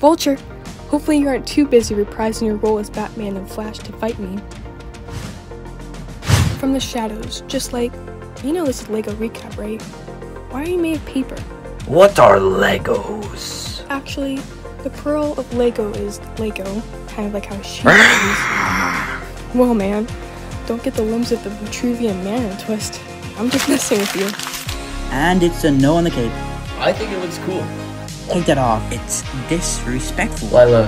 Vulture, hopefully you aren't too busy reprising your role as Batman and Flash to fight me. From the shadows, just like, you know this is Lego recap, right? Why are you made of paper? What are Legos? Actually, the pearl of Lego is Lego, kind of like how she is. Well, man, don't get the limbs of the Vitruvian man twist. I'm just messing with you. And it's a no on the cape. I think it looks cool. Take that off. It's disrespectful. Lyla,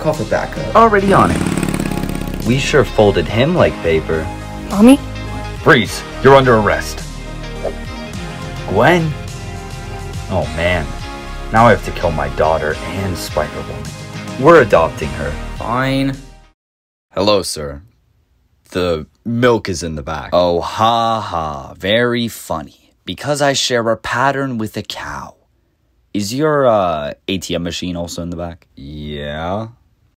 cough it back up. Already on it. We sure folded him like paper. Mommy? Freeze! You're under arrest. Gwen? Oh man. Now I have to kill my daughter and Spider Woman. We're adopting her. Fine. Hello, sir. The milk is in the back. Oh, ha ha. Very funny. Because I share a pattern with a cow. Is your uh, ATM machine also in the back? Yeah.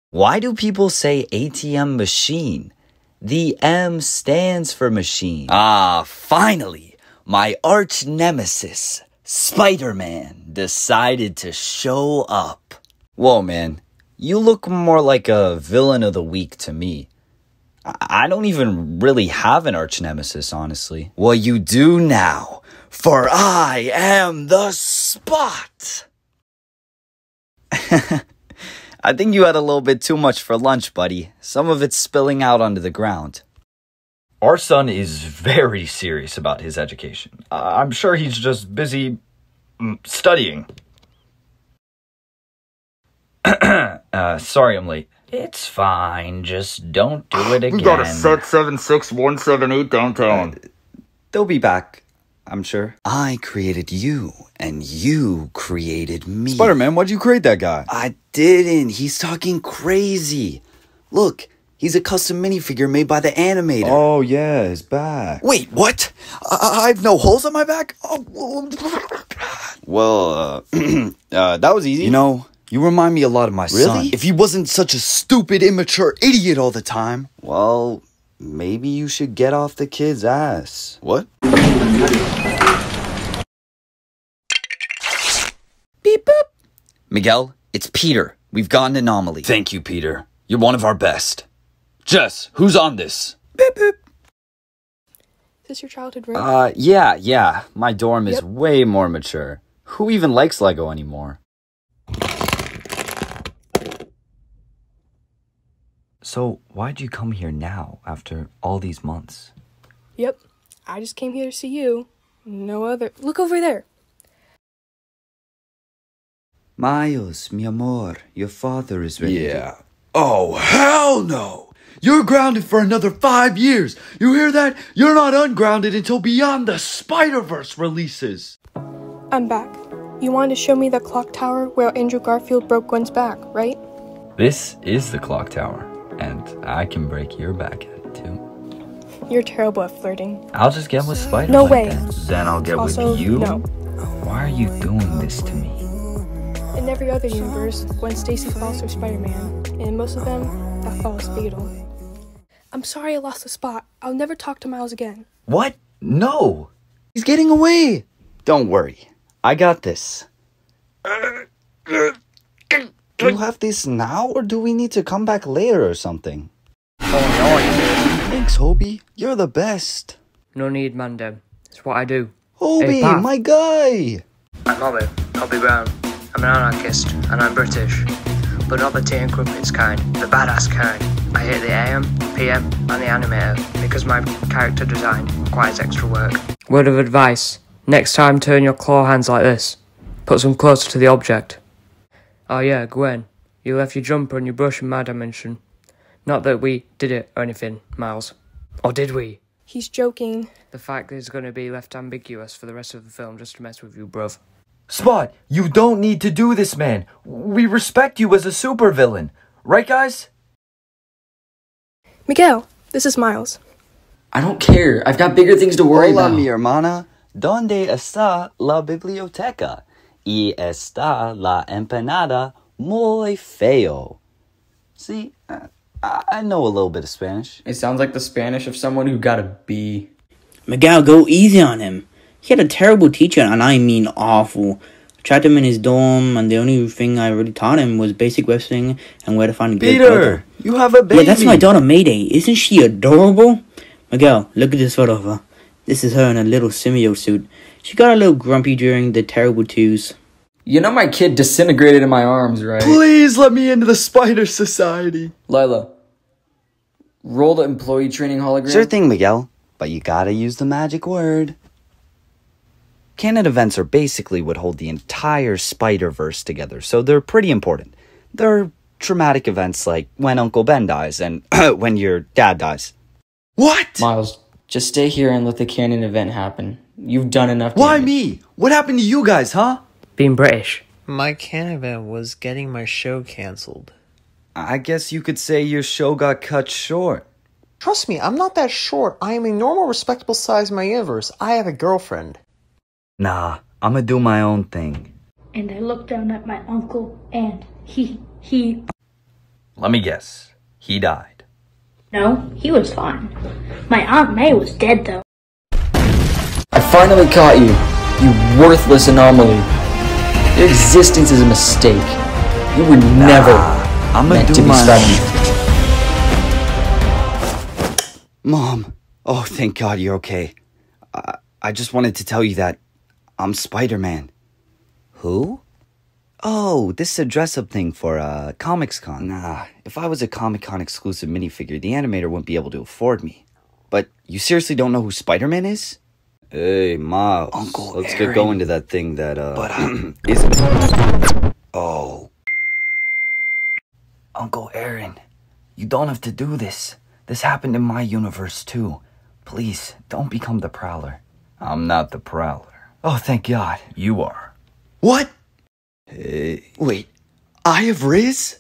Why do people say ATM machine? The M stands for machine. Ah, finally! My arch nemesis, Spider Man, decided to show up. Whoa, man. You look more like a villain of the week to me. I don't even really have an arch nemesis, honestly. Well, you do now, for I am the spot. I think you had a little bit too much for lunch, buddy. Some of it's spilling out onto the ground. Our son is very serious about his education. I'm sure he's just busy mm, studying. uh, sorry I'm late. It's fine. Just don't do it again. We got a set 76178 downtown. They'll be back, I'm sure. I created you, and you created me. Spider Man, why'd you create that guy? I didn't. He's talking crazy. Look, he's a custom minifigure made by the animator. Oh, yeah, his back. Wait, what? I, I have no holes on my back? Oh, well, uh, uh, that was easy. You know, you remind me a lot of my Really? son. If he wasn't such a stupid, immature idiot all the time. Well, maybe you should get off the kid's ass. What? Beep boop. Miguel, it's Peter. We've got an anomaly. Thank you, Peter. You're one of our best. Jess, who's on this? Is this your childhood room? Uh, yeah, yeah. My dorm is way more mature. Who even likes Lego anymore? So, why'd you come here now after all these months? yep. I just came here to see you. No other. Look over there. Miles, mi amor, your father is ready. Yeah. Oh, hell no! You're grounded for another five years! You hear that? You're not ungrounded until Beyond the Spider Verse releases! I'm back. You wanted to show me the clock tower where Andrew Garfield broke Gwen's back, right? This is the clock tower, and I can break your back at it too. You're terrible at flirting. I'll just get with Spider. Man. No like way. that. Then I'll get Also, with you. no. Why are you doing this to me? In every other universe, Gwen Stacy falls for Spider-Man, and in most of them, that fall is fatal. I'm sorry I lost the spot. I'll never talk to Miles again. What? No. He's getting away! Don't worry. I got this. Do you have this now, or do we need to come back later or something? Oh, no. Thanks, Hobie. You're the best. No need, Mando. It's what I do. Hobie, Pop. my guy! I'm Hobie, Hobie Brown. I'm an anarchist, and I'm British. But not the tea and crumpets kind, the badass kind. I hate the AM, PM, and the animator because my character design requires extra work. Word of advice next time, turn your claw hands like this. Put some closer to the object. Oh, yeah, Gwen, you left your jumper and your brush in my dimension. Not that we did it or anything, Miles. Or did we? He's joking. The fact is going to be left ambiguous for the rest of the film just to mess with you, bruv. Spot, you don't need to do this, man. We respect you as a supervillain. Right, guys? Miguel, this is Miles. I don't care. I've got bigger things to worry Hola, about. mi hermana. ¿Dónde está la biblioteca? Y está la empanada muy feo. See, I, I know a little bit of Spanish. It sounds like the Spanish of someone who got a B. Miguel, go easy on him. He had a terrible teacher, and I mean awful. I trapped him in his dorm, and the only thing I really taught him was basic wrestling and where to find a good Peter, you have a baby. Yeah, that's my daughter Mayday. Isn't she adorable? Miguel, look at this photo of her. This is her in a little simio suit. She got a little grumpy during the terrible twos. You know my kid disintegrated in my arms, right? Please let me into the Spider Society. Lyla, roll the employee training hologram. Sure thing, Miguel. But you gotta use the magic word. Canon events are basically what hold the entire Spider Verse together, so they're pretty important. They're traumatic events like when Uncle Ben dies and when your dad dies. What? Miles, just stay here and let the canon event happen. You've done enough. Why me? What happened to you guys, huh? Being British. My can event was getting my show cancelled. I guess you could say your show got cut short. Trust me, I'm not that short. I am a normal, respectable size in my universe. I have a girlfriend. Nah, I'ma do my own thing. And I looked down at my uncle, and he, he, Let me guess. He died. No, he was fine. My Aunt May was dead though. I finally caught you, you worthless anomaly. Your existence is a mistake. You were never I'ma meant do to be my special. Mom, oh, thank God you're okay. I, I just wanted to tell you that I'm Spider Man. Who? Oh, this is a dress up thing for uh, Comics Con. Nah, if I was a Comic Con exclusive minifigure, the animator wouldn't be able to afford me. But you seriously don't know who Spider Man is? Hey, Miles. Uncle Let's Aaron. get going to that thing that, uh, But, uh, isn't. Oh. Uncle Aaron, you don't have to do this. This happened in my universe too. Please, don't become the Prowler. I'm not the Prowler. Oh, thank God. You are. What? Hey. Wait, I have Riz?